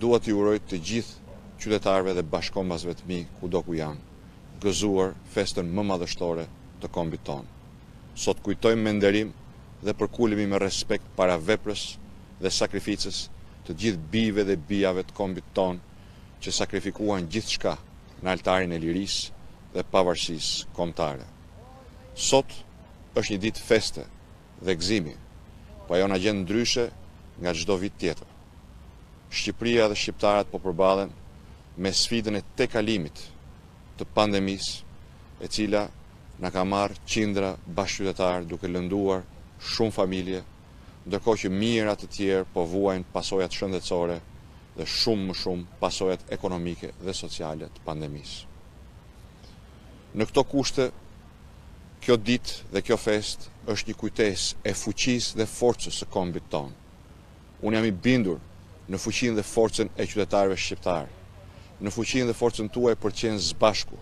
Dua t'i uroj të gjithë qytetarëve dhe bashkëkombasve të mi kudo ku janë, gëzuar festën më madhështore të kombit tonë. Sot kujtojmë me nderim dhe përkulemi me respekt para veprës dhe sakrificës të gjithë bijve dhe bijave të kombit tonë që sakrifikuan gjithçka në altarin e lirisë dhe pavarësisë kombëtare. Sot është një ditë feste dhe gëzimi po ajo na gjen ndryshe nga çdo vit tjetër. Shqipëria dhe shqiptarët po përballen me sfidën e tejkalimit të pandemisë e cila na ka marrë qindra bashkëqytetarë duke lënduar shumë familje, ndërkohë që mijëra të tjerë po vuajnë pasojat shëndetësore dhe shumë më shumë pasojat ekonomike dhe sociale të pandemisë. Në këto kushte, Kjo ditë dhe kjo festë është një kujtesë e fuqisë dhe forcës së kombit tonë. Unë jam i bindur në fuqinë dhe forcën e qytetarëve shqiptarë, në fuqinë dhe forcën tuaj për të qenë sbashku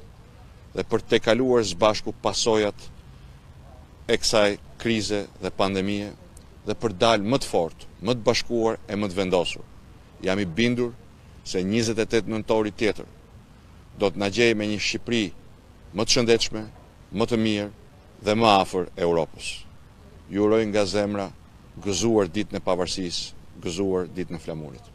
dhe për të tejkaluar sbashku pasojat e kësaj krize dhe pandemie dhe për të dalë më të fortë, më të bashkuar e më të vendosur. Jam i bindur se njëzet e tetë nëntori tjetër do të na gjejë me një Shqipëri më të shëndetshme, më të mirë dhe më afër Europës. Ju uroj nga zemra Gëzuar Ditën e Pavarësisë, Gëzuar Ditën e Flamurit.